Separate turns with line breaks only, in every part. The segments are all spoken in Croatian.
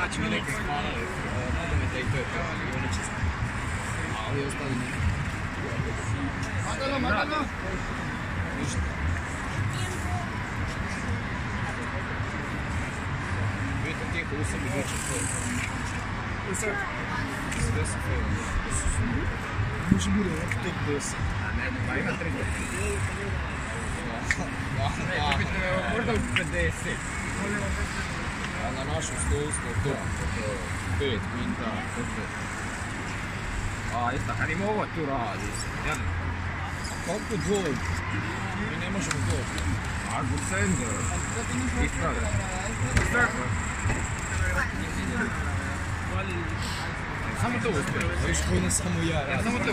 naći mi nekih e, malo i to je to,
i oni će
Ali ostali ne.
Magano,
magano! Ništa.
Vidite tijeku mi doći svoje. I sad? Sve Može bude top 10.
A pa ima 30. da,
našu je to, pet minuta,
A jesna, kad im ovo tu radi, jel? A
kako Mi ne možemo dvoj.
A good sender. Samo to
Viš samo ja Samo
to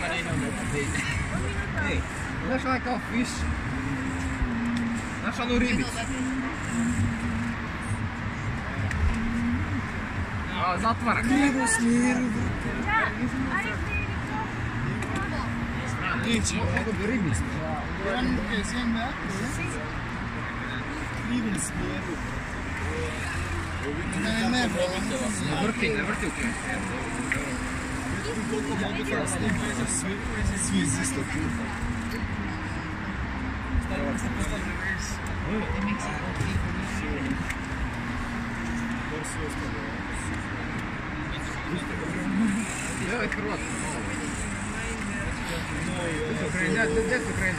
maar één Hé, nou, dat is lekker vies. Dat is al een ribbit. Ah, zat maar. Kriegels meer. Niets, ook is een ribbit.
Kriegels meer. Ne
vrti, ne is een kreću. Я
не знаю, с ним Украина,
это Украина,